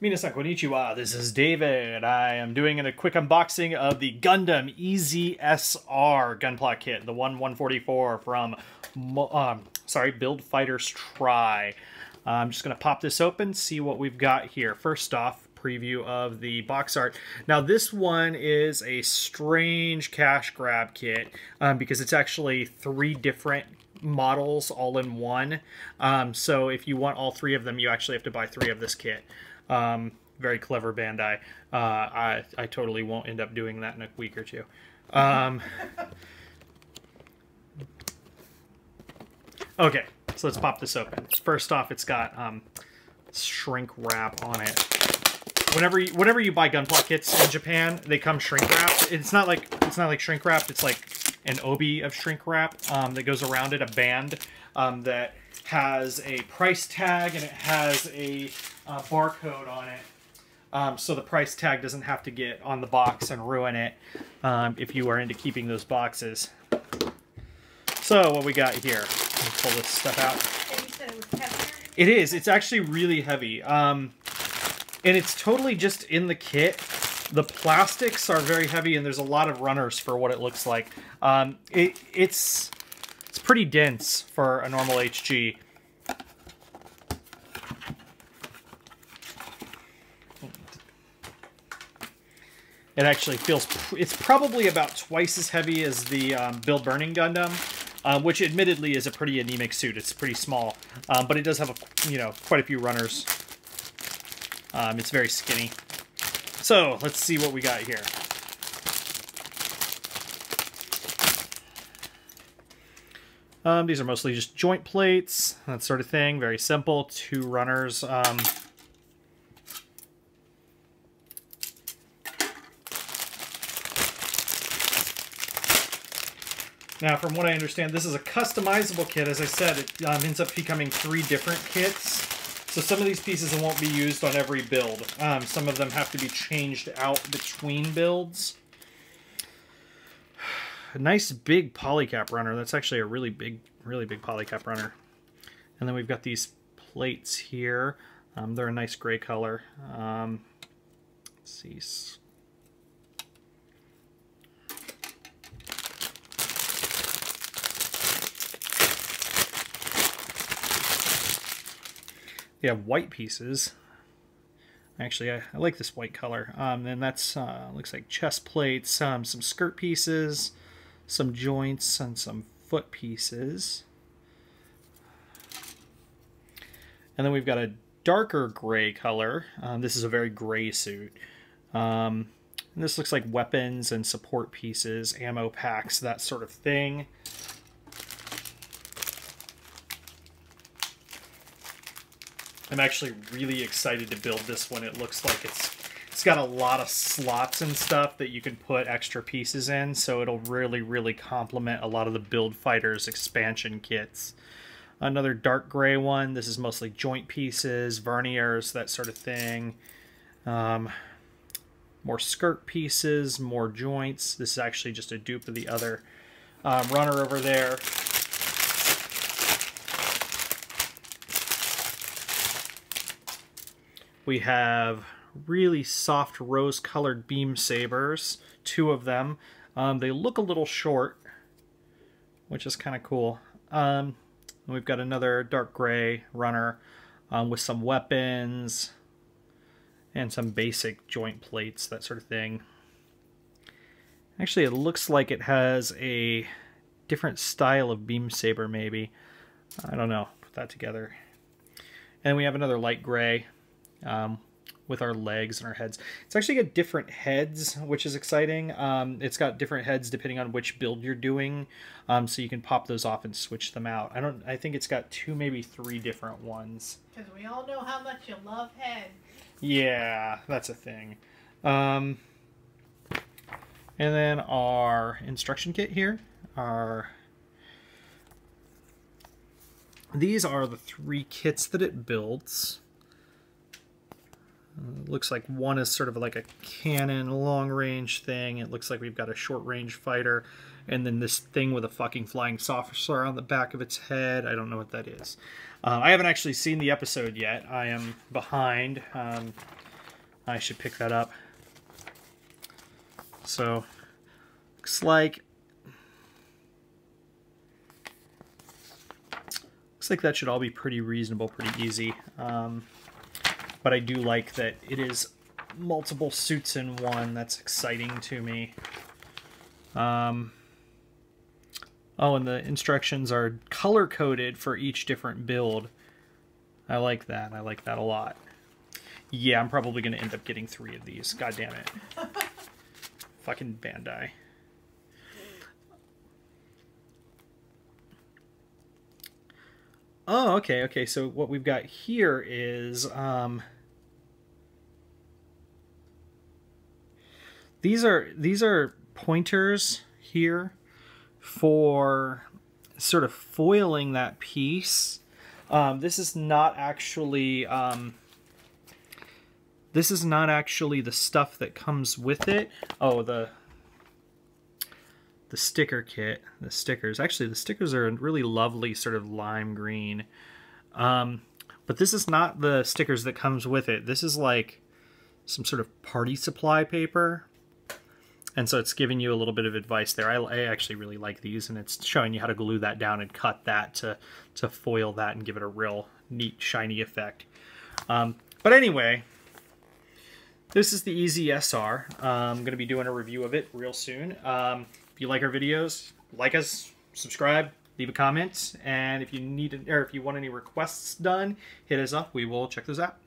Minasan konnichiwa, this is David. I am doing a quick unboxing of the Gundam EZSR Gunpla kit, the one 144 from, um, sorry, Build Fighters Try. I'm just going to pop this open, see what we've got here. First off, preview of the box art. Now this one is a strange cash grab kit um, because it's actually three different models all in one. Um, so if you want all three of them, you actually have to buy three of this kit. Um, very clever Bandai. Uh, I, I totally won't end up doing that in a week or two. Um, okay, so let's pop this open. First off, it's got um, shrink wrap on it. Whenever you, whenever you buy Gunpla kits in Japan, they come shrink wrapped. It's not like it's not like shrink wrapped. It's like an obi of shrink wrap um, that goes around it, a band um, that has a price tag and it has a uh, barcode on it. Um, so the price tag doesn't have to get on the box and ruin it um, if you are into keeping those boxes. So what we got here, pull this stuff out. It is. It's actually really heavy. Um, and it's totally just in the kit. The plastics are very heavy, and there's a lot of runners for what it looks like. Um, it, it's pretty dense for a normal HG. It actually feels, it's probably about twice as heavy as the um, Build Burning Gundam, um, which admittedly is a pretty anemic suit. It's pretty small, um, but it does have, a, you know, quite a few runners. Um, it's very skinny. So, let's see what we got here. Um, these are mostly just joint plates, that sort of thing. Very simple. Two runners. Um, Now, from what I understand, this is a customizable kit. As I said, it um, ends up becoming three different kits. So some of these pieces won't be used on every build. Um, some of them have to be changed out between builds. Nice big polycap runner. That's actually a really big, really big polycap runner. And then we've got these plates here. Um, they're a nice gray color. Um, let's see, They have white pieces. Actually, I, I like this white color. Um, and that's uh, looks like chest plates, um, some skirt pieces, some joints, and some foot pieces. And then we've got a darker gray color. Um, this is a very gray suit. Um, this looks like weapons and support pieces, ammo packs, that sort of thing. I'm actually really excited to build this one. It looks like it's it's got a lot of slots and stuff that you can put extra pieces in, so it'll really, really complement a lot of the Build Fighters expansion kits. Another dark gray one. This is mostly joint pieces, verniers, that sort of thing. Um, more skirt pieces, more joints. This is actually just a dupe of the other um, runner over there. We have really soft rose-colored beam sabers, two of them. Um, they look a little short, which is kind of cool. Um, we've got another dark gray runner um, with some weapons and some basic joint plates, that sort of thing. Actually, it looks like it has a different style of beam saber, maybe. I don't know. Put that together. And we have another light gray um, with our legs and our heads. It's actually got different heads, which is exciting. Um, it's got different heads depending on which build you're doing, um, so you can pop those off and switch them out. I don't. I think it's got two, maybe three different ones. Because we all know how much you love heads. Yeah, that's a thing. Um, and then our instruction kit here are these are the three kits that it builds. Uh, looks like one is sort of like a cannon long range thing. It looks like we've got a short range fighter and then this thing with a fucking flying saucer on the back of its head. I don't know what that is. Uh, I haven't actually seen the episode yet. I am behind. Um, I should pick that up. So, looks like looks like that should all be pretty reasonable, pretty easy. Um, but I do like that it is multiple suits in one. That's exciting to me. Um, oh, and the instructions are color coded for each different build. I like that. I like that a lot. Yeah, I'm probably going to end up getting three of these. God damn it. Fucking Bandai. Oh, okay, okay. So what we've got here is um, these are these are pointers here for sort of foiling that piece. Um, this is not actually um, this is not actually the stuff that comes with it. Oh, the the sticker kit, the stickers. Actually, the stickers are a really lovely, sort of lime green. Um, but this is not the stickers that comes with it. This is like some sort of party supply paper. And so it's giving you a little bit of advice there. I, I, actually really like these, and it's showing you how to glue that down and cut that to, to foil that and give it a real neat, shiny effect. Um, but anyway, this is the easy EZSR. I'm going to be doing a review of it real soon. Um, if you like our videos, like us, subscribe, leave a comment, and if you need or if you want any requests done, hit us up. We will check those out.